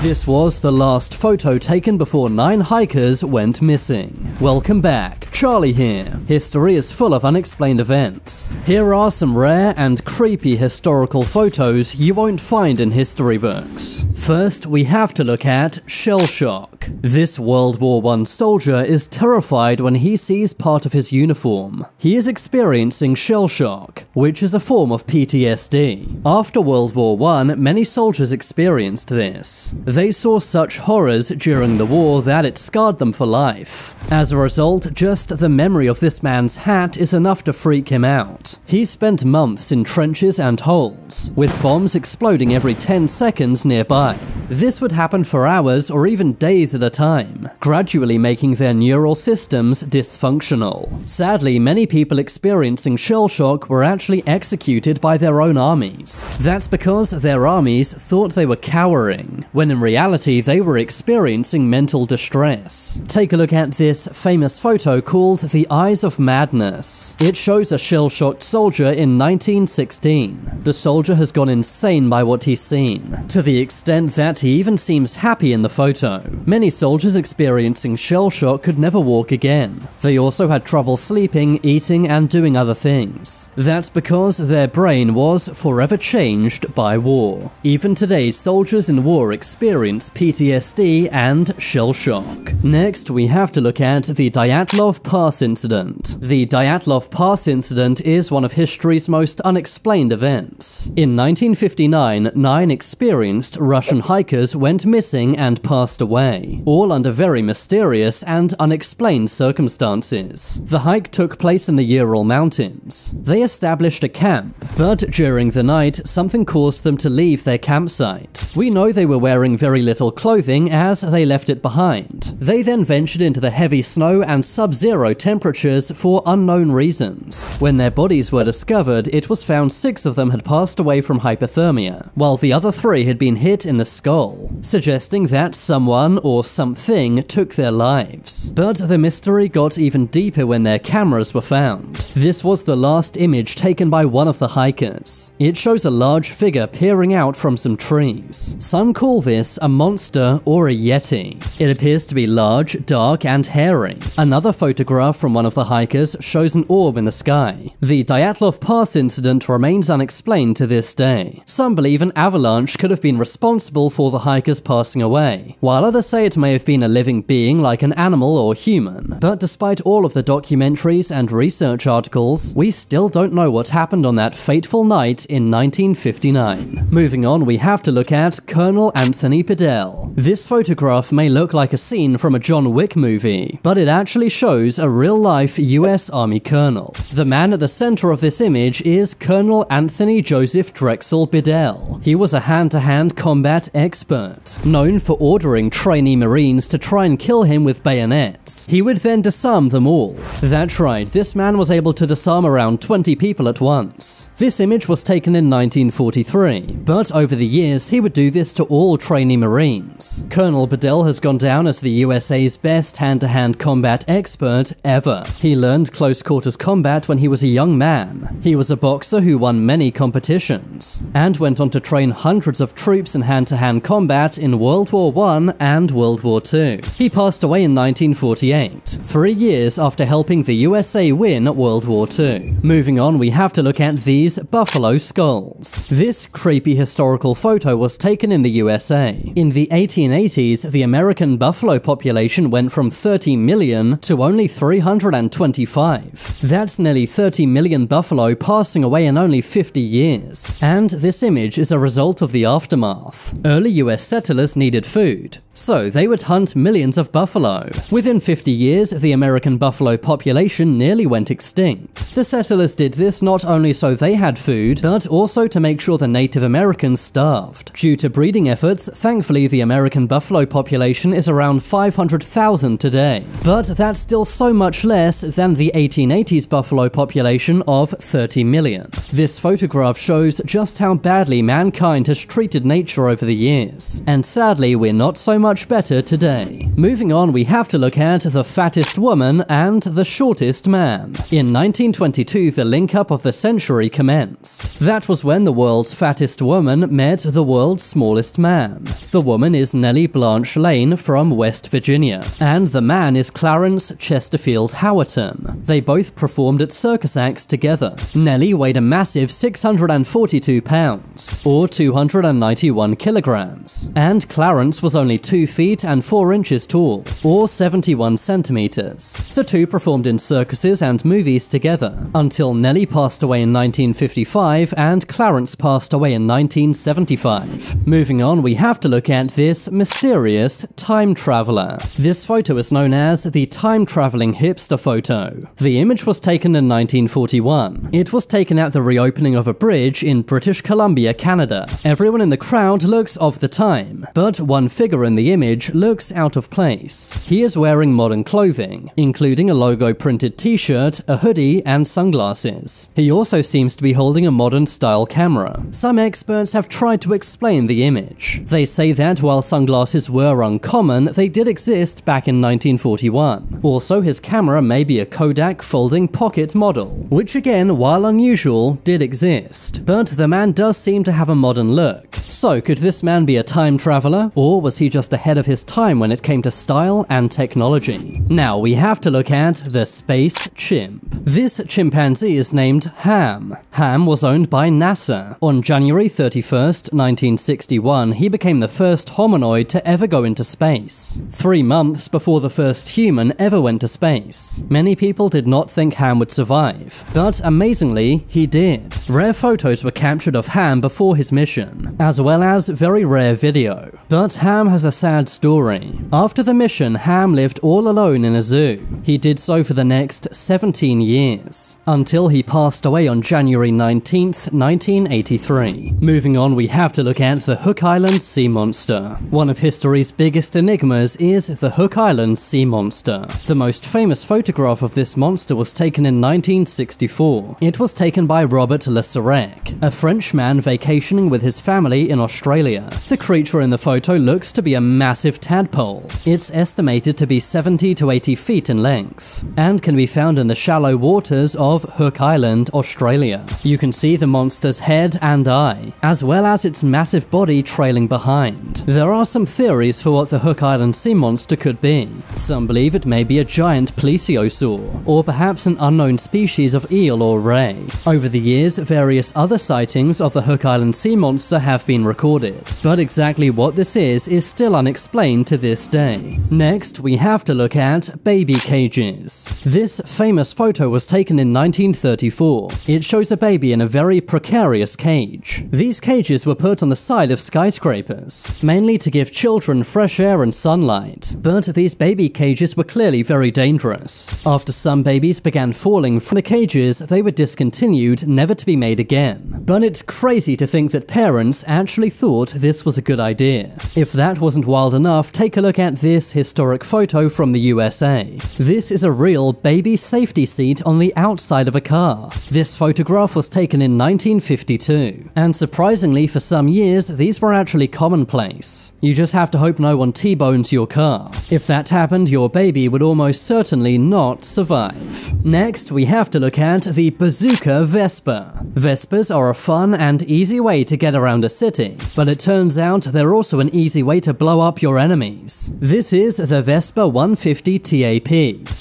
This was the last photo taken before nine hikers went missing. Welcome back, Charlie here. History is full of unexplained events. Here are some rare and creepy historical photos you won't find in history books. First, we have to look at shell shock. This World War I soldier is terrified when he sees part of his uniform. He is experiencing shell shock, which is a form of PTSD. After World War I, many soldiers experienced this. They saw such horrors during the war that it scarred them for life. As a result, just the memory of this man's hat is enough to freak him out. He spent months in trenches and holes, with bombs exploding every 10 seconds nearby. This would happen for hours or even days at a time, gradually making their neural systems dysfunctional. Sadly, many people experiencing shell shock were actually executed by their own armies. That's because their armies thought they were cowering, when in reality they were experiencing mental distress. Take a look at this famous photo called The Eyes of Madness. It shows a shell-shocked soldier in 1916. The soldier has gone insane by what he's seen, to the extent that he even seems happy in the photo. Many soldiers experiencing shell shock could never walk again. They also had trouble sleeping, eating, and doing other things. That's because their brain was forever changed by war. Even today, soldiers in war experience PTSD and shell shock. Next, we have to look at the Dyatlov Pass incident. The Dyatlov Pass incident is one of history's most unexplained events. In 1959, nine experienced Russian hikers went missing and passed away, all under very mysterious and unexplained circumstances. The hike took place in the Ural Mountains. They established a camp, but during the night, something caused them to leave their campsite. We know they were wearing very little clothing as they left it behind. They then ventured into the heavy snow and sub-zero temperatures for unknown reasons. When their bodies were discovered, it was found six of them had passed away from hypothermia, while the other three had been hit in the skull, suggesting that someone or something took their lives. But the mystery got even deeper when their cameras were found. This was the last image taken by one of the hikers. It shows a large figure peering out from some trees. Some call this a monster or a yeti. It appears to be large, dark, and hairy. Another photograph from one of the hikers shows an orb in the sky. The Dyatlov Pass incident remains unexplained to this day. Some believe an avalanche could have been responsible for the hikers passing away, while others say it may have been a living being like an animal or human. But despite all of the documentaries and research articles, we still don't know what happened on that fateful night in 1959. Moving on, we have to look at Colonel Anthony Bedell. This photograph may look like a scene from a John Wick movie, but it actually shows a real-life US Army colonel. The man at the center of this image is Colonel Anthony Joseph Drexel Bedell. He was a hand-to-hand combat expert, known for ordering trainee Marines to try and kill him with bayonets. He would then disarm them all. That's right, this man was able to disarm around 20 people at once. This image was taken in 1943, but over the years he would do this to all trainee Marines. Colonel Bedell has gone down as the USA's best hand-to-hand combat expert ever. He learned close quarters combat when he was a young man. He was a boxer who won many competitions, and went on to train hundreds of troops in hand-to-hand combat in World War I and World War II. He passed away in 1948, three years after helping the USA win World War II. Moving on, we have to look at these buffalo skulls. This creepy historical photo was taken in the USA. In the 1880s, the American buffalo population went from 30 million to only 325. That's nearly 30 million buffalo passing away in only 50 years. And this image is a result of the aftermath. Early US settlers needed food, so they would hunt millions of buffalo. Within 50 years, the American buffalo population nearly went extinct. The settlers did this not only so they had food, but also to make sure the Native Americans starved. Due to breeding efforts, thankfully the American buffalo population is around 500,000 today. But that's still so much less than the 1880s buffalo population of 30 million. This photograph shows just how badly mankind has treated nature over the years. And sadly, we're not so much much better today. Moving on, we have to look at the fattest woman and the shortest man. In 1922, the link-up of the century commenced. That was when the world's fattest woman met the world's smallest man. The woman is Nellie Blanche Lane from West Virginia, and the man is Clarence Chesterfield Howerton. They both performed at circus acts together. Nellie weighed a massive 642 pounds, or 291 kilograms, and Clarence was only 2 feet and 4 inches tall, or 71 centimeters. The two performed in circuses and movies together, until Nellie passed away in 1955 and Clarence passed away in 1975. Moving on, we have to look at this mysterious time traveler. This photo is known as the time traveling hipster photo. The image was taken in 1941. It was taken at the reopening of a bridge in British Columbia, Canada. Everyone in the crowd looks of the time, but one figure in the image looks out of place. He is wearing modern clothing, including a logo printed t-shirt, a hoodie, and sunglasses. He also seems to be holding a modern style camera. Some experts have tried to explain the image. They say that while sunglasses were uncommon, they did exist back in 1941. Also, his camera may be a Kodak folding pocket model, which again, while unusual, did exist. But the man does seem to have a modern look. So, could this man be a time traveler, or was he just ahead of his time when it came to style and technology? Now, we have to look at the space chimp. This chimpanzee is named Ham. Ham was owned by NASA. On January 31st, 1961, he became the first hominoid to ever go into space. Three months before the first human ever went to space. Many people did not think Ham would survive, but amazingly, he did. Rare photos were captured of Ham before his mission, as well as very rare video. But Ham has a sad story. After the mission, Ham lived all alone in a zoo. He did so for the next 17 years, until he passed away on January 19th, 1983. Moving on, we have to look at the Hook Island sea monster. One of history's biggest enigmas is the Hook Island sea monster. The most famous photograph of this monster was taken in 1964. It was taken by Robert Le Serrec, a French man vacationing with his family in Australia. The creature in the photo looks to be a massive tadpole. It's estimated to be 70 to 80 feet in length, and can be found in the shallow waters of Hook Island, Australia. You can see the monster's head and eye, as well as its massive body trailing behind. There are some theories for what the Hook Island sea monster could be. Some believe it may be a giant plesiosaur, or perhaps an unknown species of eel or ray. Over the years, various other sightings of the Hook Island sea monster have been recorded, but exactly what this is is still unexplained to this day. Next, we have to look at baby cages. This famous photo was taken in 1934. It shows a baby in a very precarious cage. These cages were put on the side of skyscrapers, mainly to give children fresh air and sunlight. But these baby cages were clearly very dangerous. After some babies began falling from the cages, they were discontinued, never to be made again. But it's crazy to think that parents actually thought this was a good idea. If that wasn't wild enough, take a look at this historic photo from the USA. This is a real baby safety seat on the outside of a car. This photograph was taken in 1952, and surprisingly for some years, these were actually commonplace. You just have to hope no one T-bones your car. If that happened, your baby would almost certainly not survive. Next, we have to look at the Bazooka Vespa. Vespas are a fun and easy way to get around a city, but it turns out they're also an easy way to blow up your enemies. This is the Vespa 150 TAP.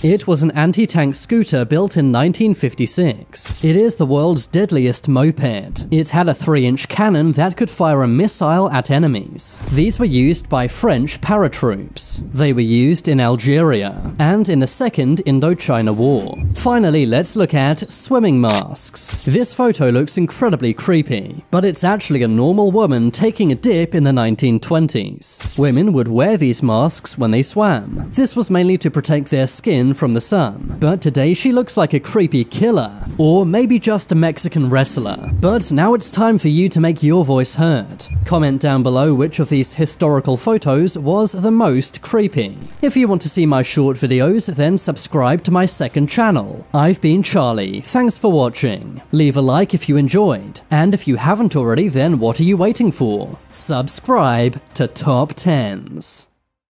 It was an anti-tank scooter built in 1956. It is the world's deadliest moped. It had a 3-inch cannon that could fire a missile at enemies. These were used by French paratroops. They were used in Algeria and in the Second Indochina War. Finally, let's look at swimming masks. This photo looks incredibly creepy, but it's actually a normal woman taking a dip in the 1920s. Women would wear these masks when they swam. This was mainly to protect their skin from the sun, but today she looks like a creepy killer, or maybe just a Mexican wrestler. But now it's time for you to make your voice heard. Comment down below which of these historical photos was the most creepy. If you want to see my short videos, then subscribe to my second channel. I've been Charlie, thanks for watching. Leave a like if you enjoyed, and if you haven't already then what are you waiting for? Subscribe to Top 10s.